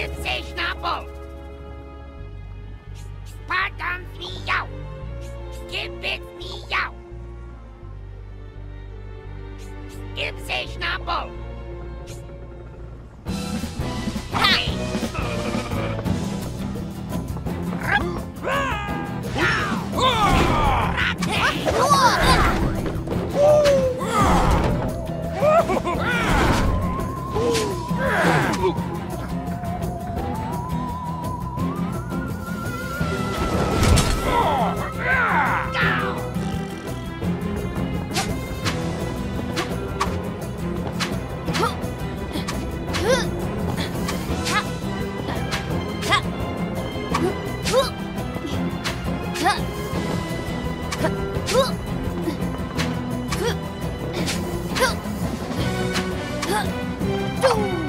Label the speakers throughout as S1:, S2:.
S1: Gib sie, Schnappung! 动。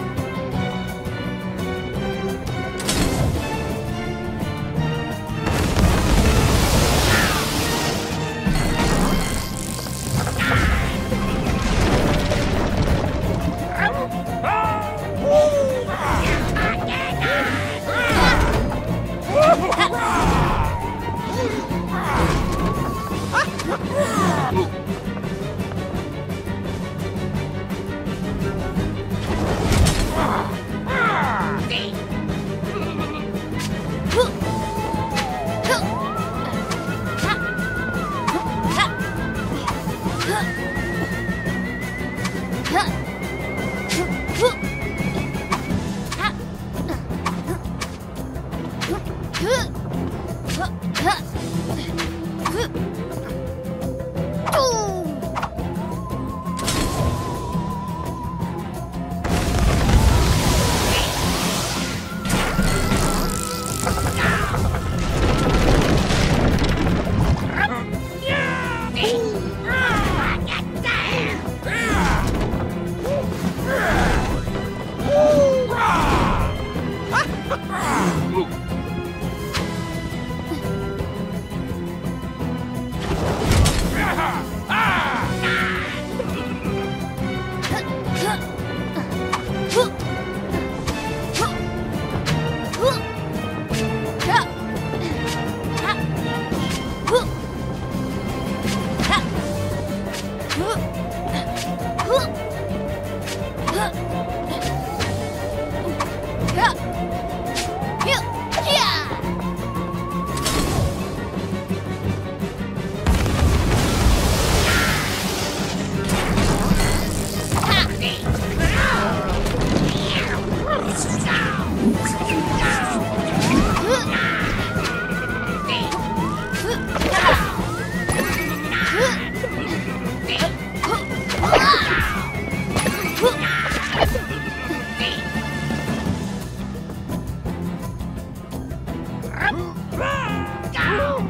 S1: Huh?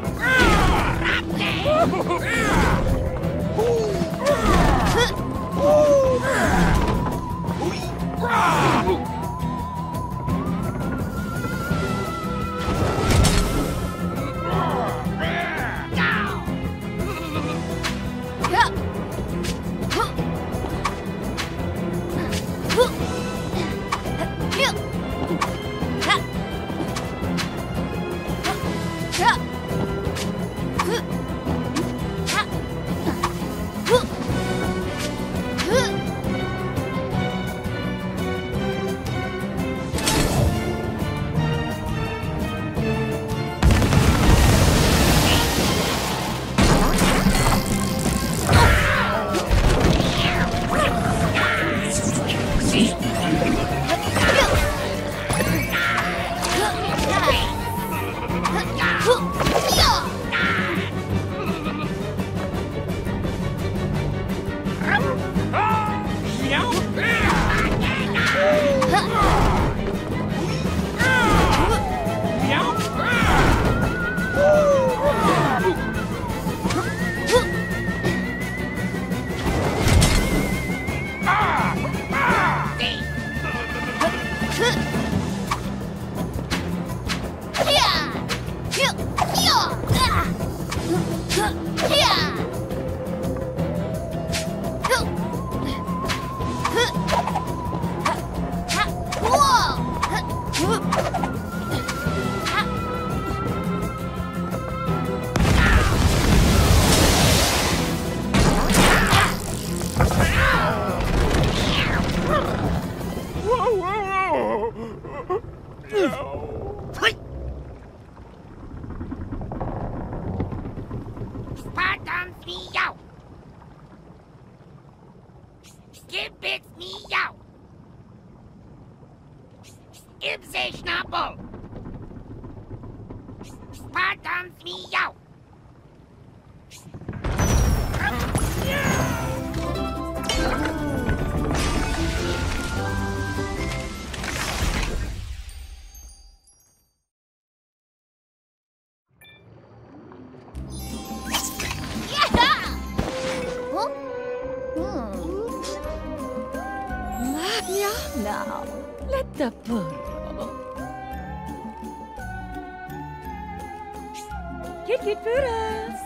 S1: フ
S2: no.
S1: Spartan Mio! Skibbits Mio! Ibse Schnappel! Spartan Mio!
S2: Magna now. Let the burro. Kit kit pura.